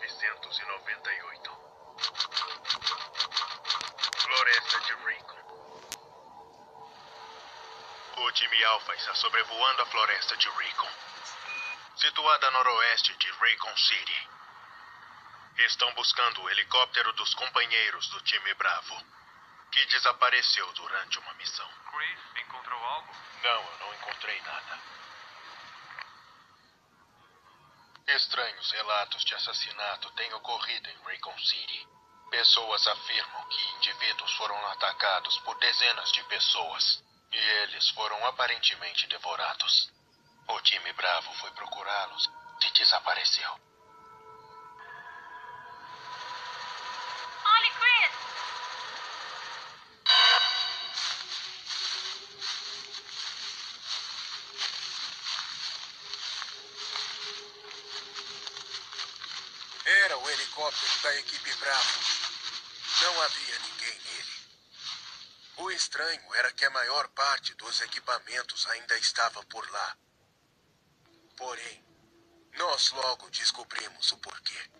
1998. Floresta de Raycon. O time Alpha está sobrevoando a floresta de Raycon, situada a noroeste de Raycon City. Estão buscando o helicóptero dos companheiros do time Bravo, que desapareceu durante uma missão. Chris, encontrou algo? Não, eu não encontrei nada. Estranhos relatos de assassinato têm ocorrido em Raycon City. Pessoas afirmam que indivíduos foram atacados por dezenas de pessoas e eles foram aparentemente devorados. O time Bravo foi procurá-los e desapareceu. Da equipe Bravo. Não havia ninguém nele. O estranho era que a maior parte dos equipamentos ainda estava por lá. Porém, nós logo descobrimos o porquê.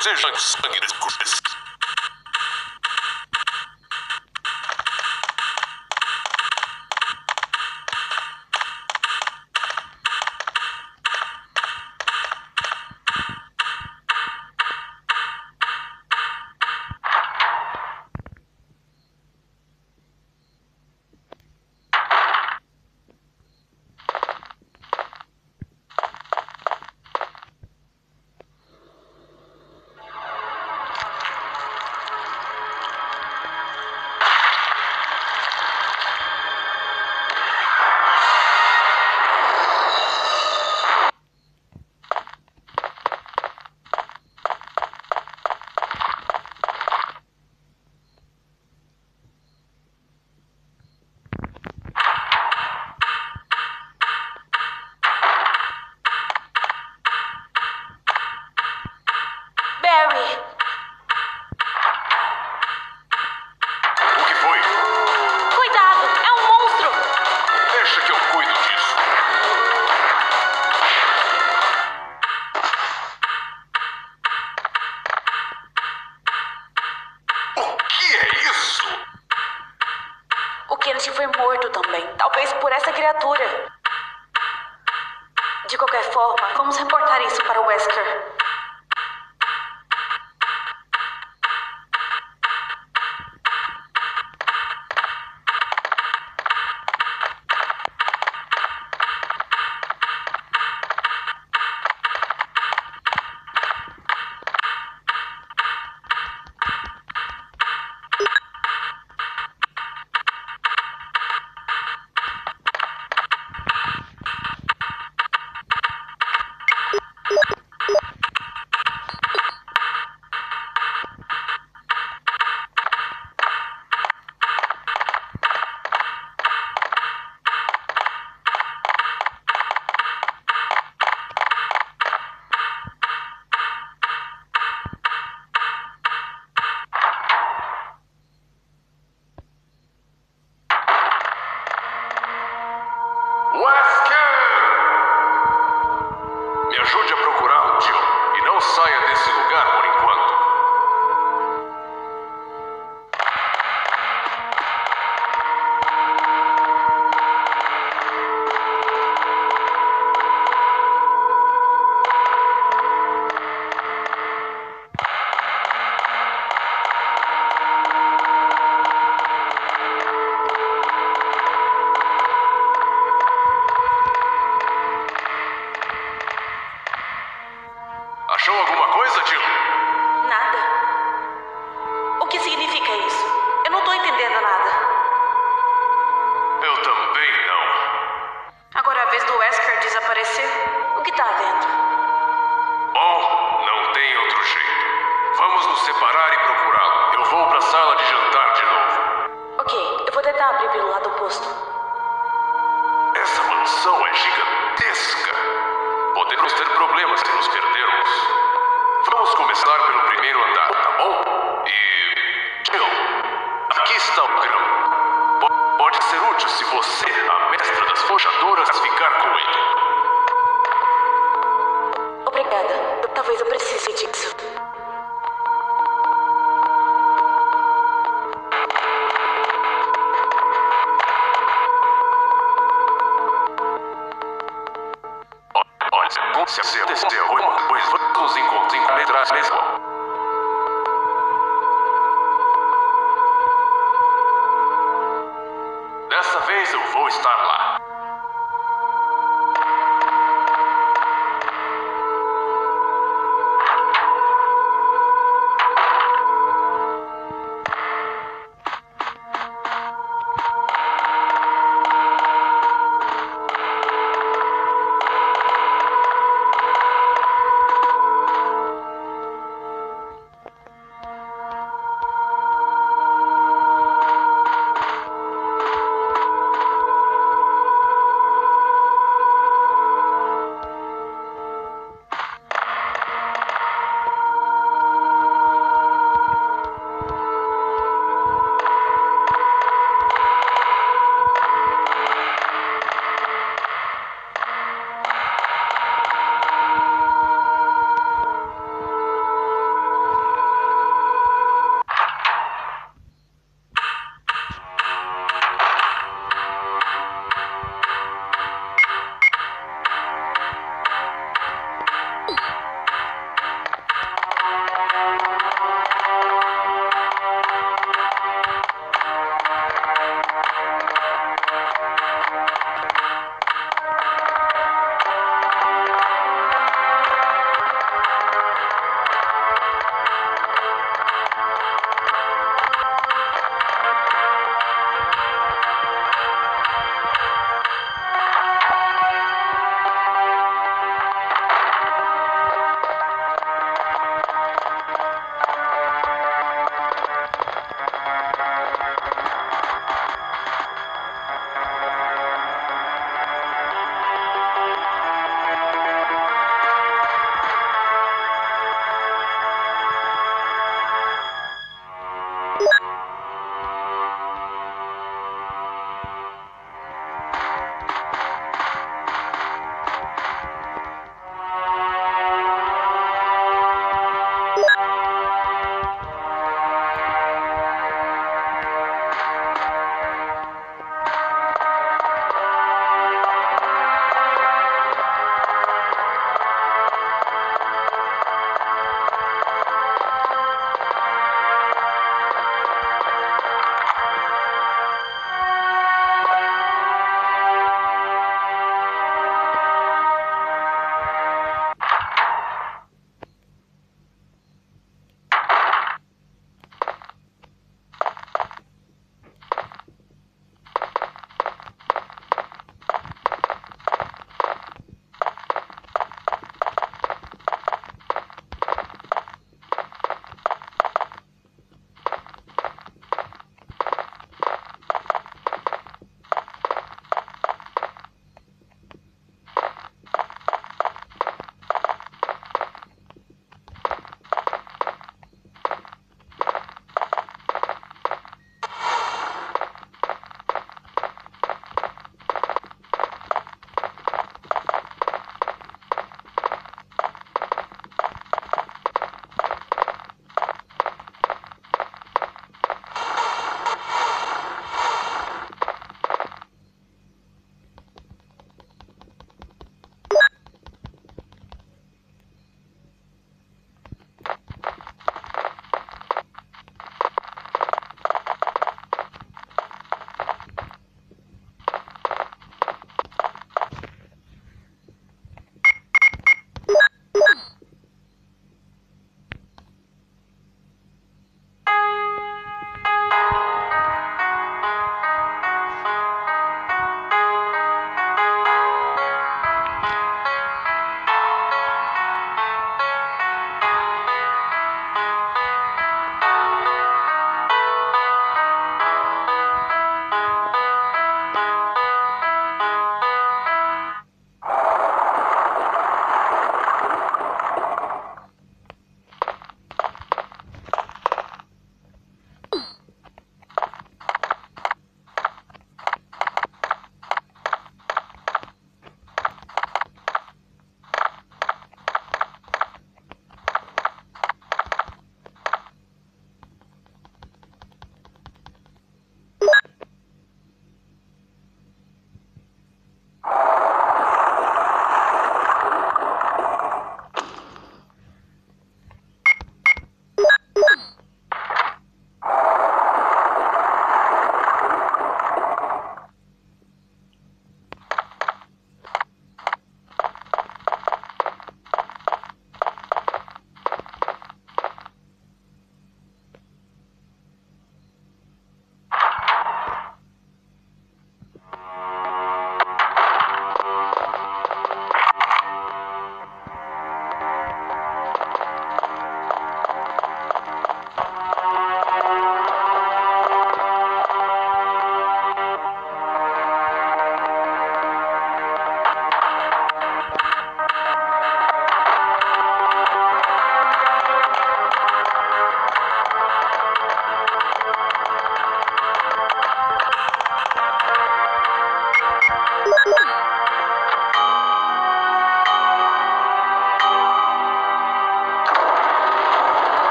Stillschweigen.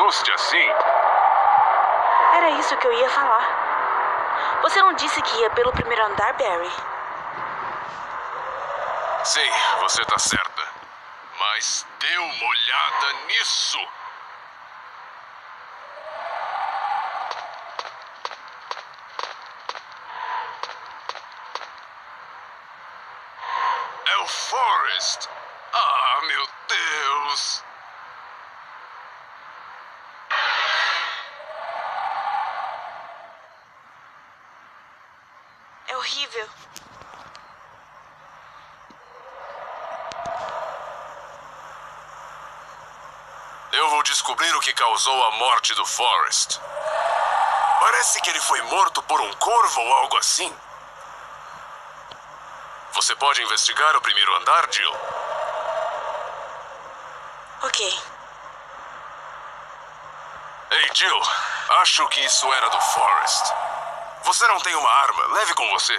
Assuste assim. Era isso que eu ia falar. Você não disse que ia pelo primeiro andar, Barry? Sim, você tá certa. Mas dê uma olhada nisso. É o Forrest. Ah, meu Deus. É horrível. Eu vou o que causou a morte do Forrest. Parece que ele foi morto por um corvo ou algo assim. Você pode investigar o primeiro andar, Jill? Ok. Ei, Jill, acho que isso era do Forrest. Você não tem uma arma, leve com você.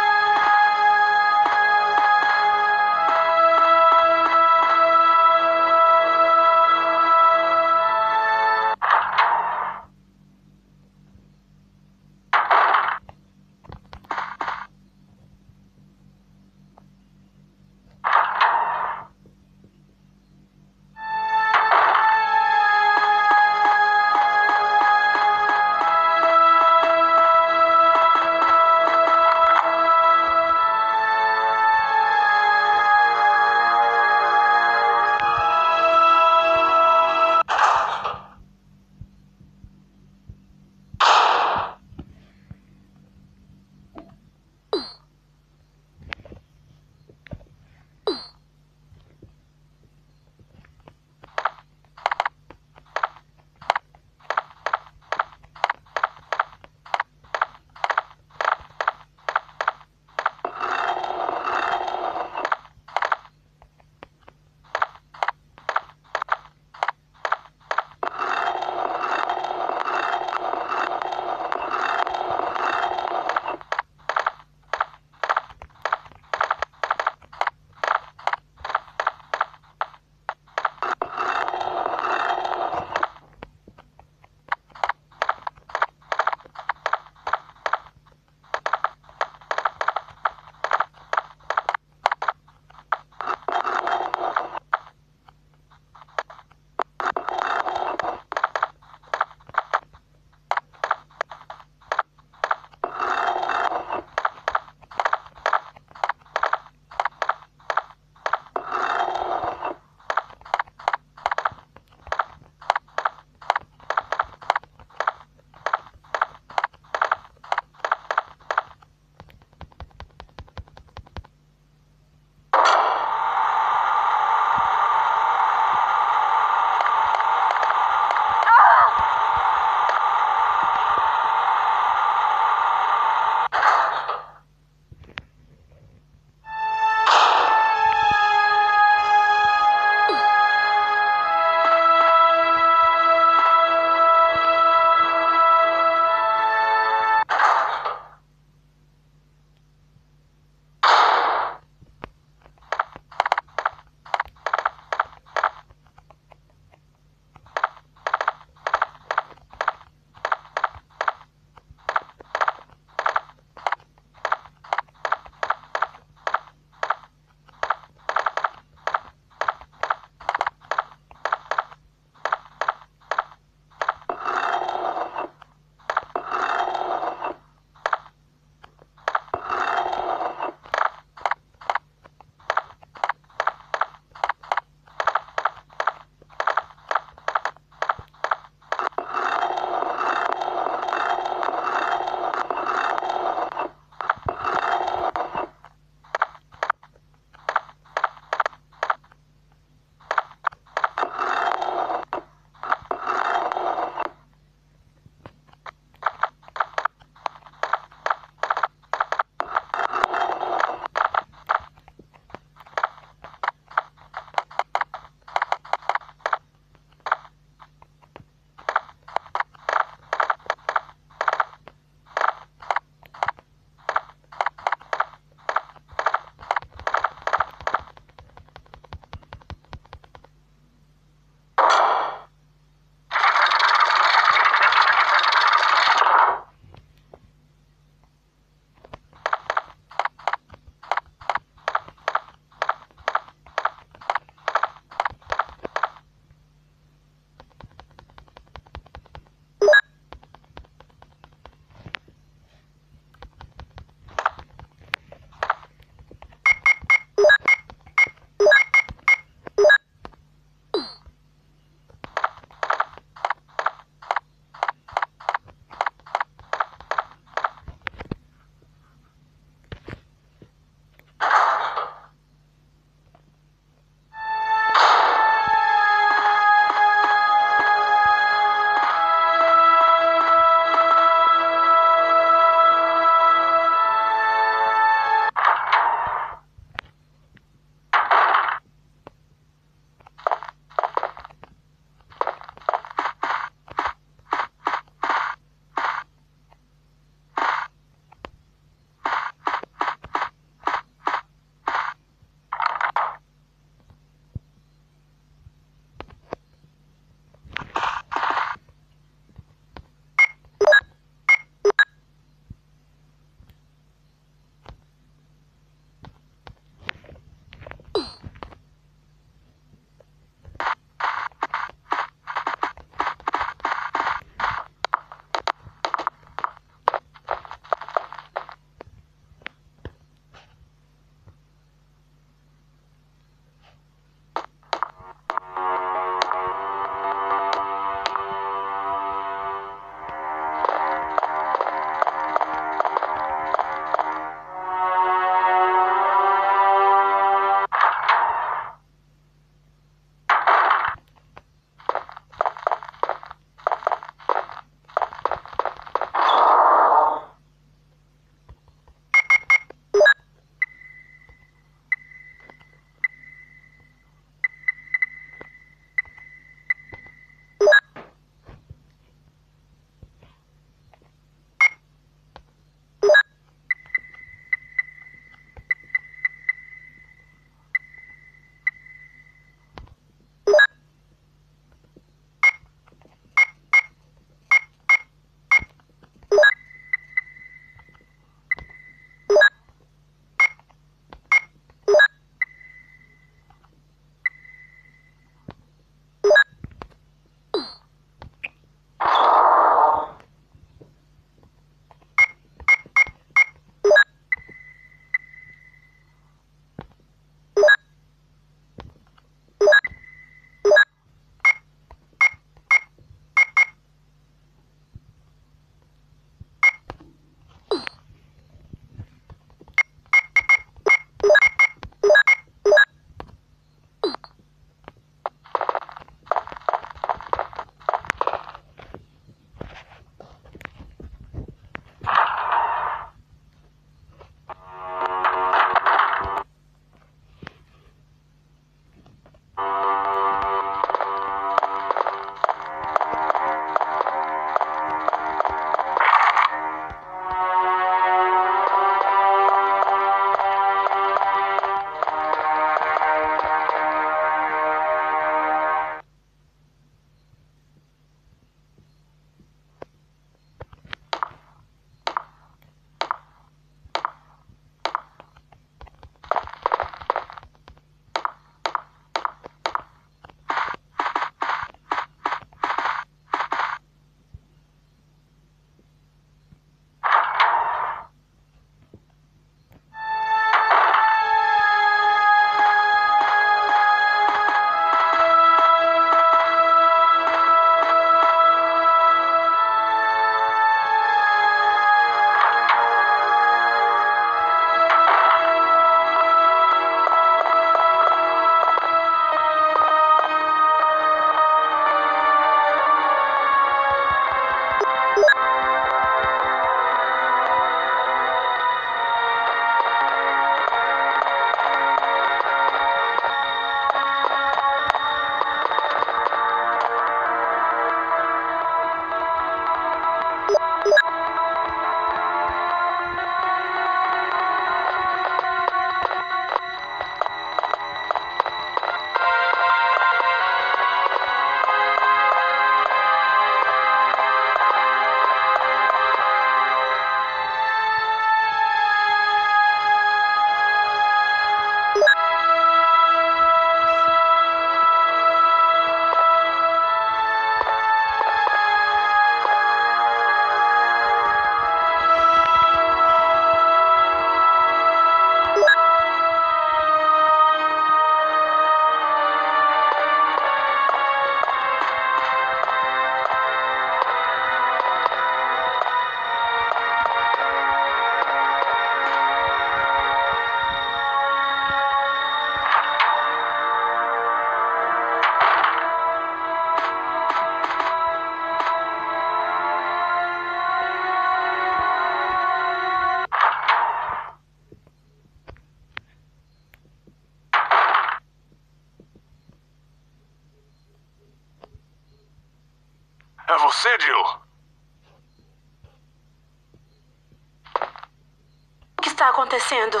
Acontecendo?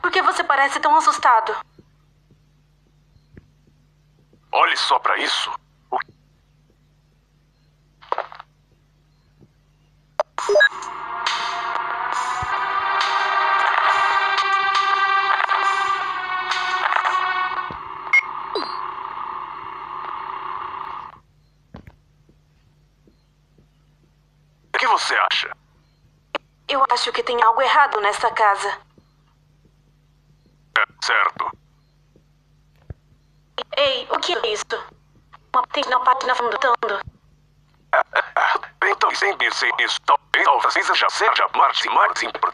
Por que você parece tão assustado? Olhe só pra isso. Algo errado nessa casa. É, certo. Ei, o que é isso? Uma tem na página fundando. Então, sem pensar nisso, talvez seja seja mais mais importante.